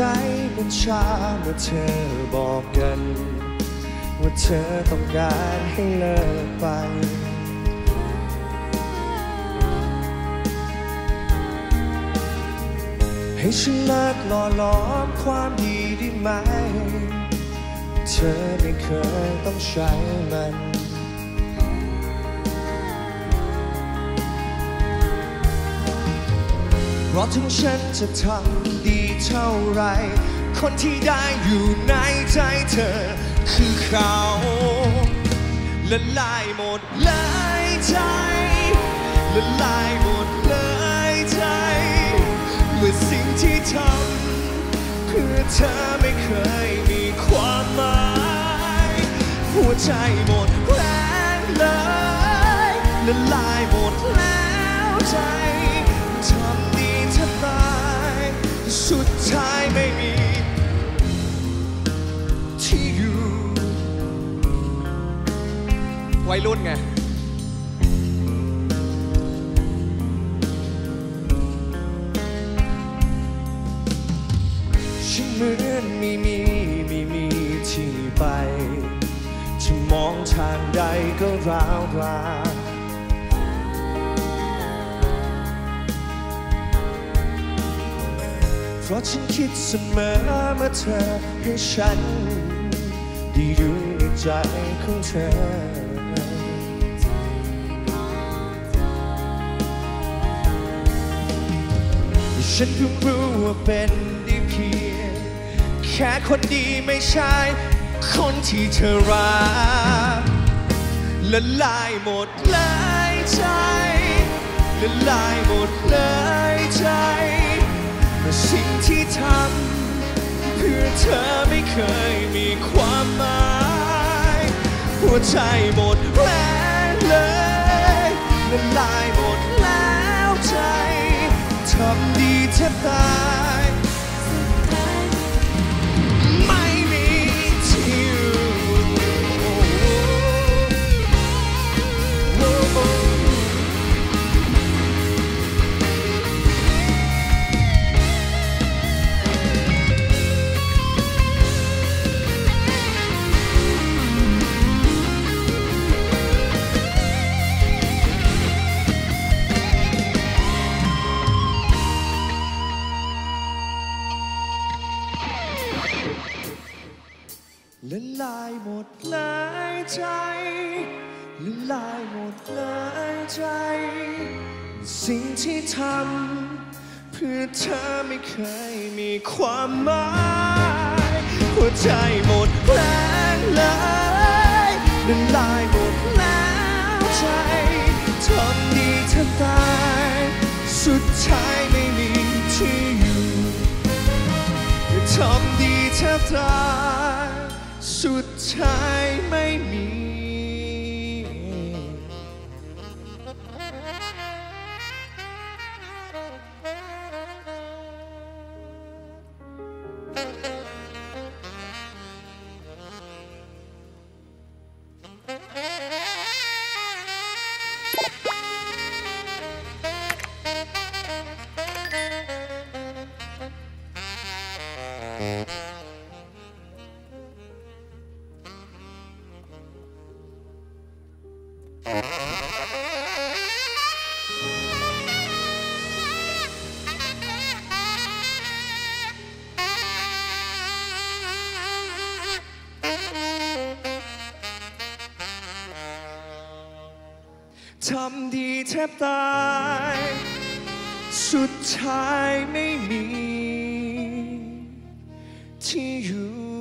ใจมันชาเมื่อเธอบอกกัน ว่าเธอต้องการให้เลิกไป ให้ฉันเลิกหล่อหลอมความดีได้ไหม เธอไม่เคยต้องใช้มันเพราะถึงฉันจะทำดีเท่า ไร คนที่ได้อยู่ในใจเธอ คือเขาละลายหมดเลยใจละลายหมดเลยใจว่าสิ่งที่ทำเพื่อเธอไม่เคยมีความหมาย หัวใจหมดแรงเลยละลายหมดแล้วใจ วัยรุ่นไงฉันเหมือนไม่มีไม่มีที่ไป จะมองทางใดก็ร้าวราเพราะฉันคิดเสมอเมื่อเธอให้ฉัน ได้อยู่ในใจของเธอ ฉันเพิ่งรู้ว่าเป็นได้เพียงแค่คนดีไม่ใช่ คนที่เธอรักละลายหมดเลยใจละลายหมดเลยใจแต่สิ่งที่ทำเพื่อเธอไม่เคยมีความหมายหัวใจหมดแรงเลยละลายหมดำ ละลายหมดเลยใจละลายหมดเลยใจ สิ่งที่ทำเพื่อเธอไม่เคยมีความหมายหัวใจหมดแรงเลยละลายหมดแล้วใจทำดีทบตาย สุดท้ายไม่มีที่อยู่ทำดีแทบตาย สุดท้ายไม่มี ทำดีแทบตาย สุดท้ายไม่มี ที่อยู่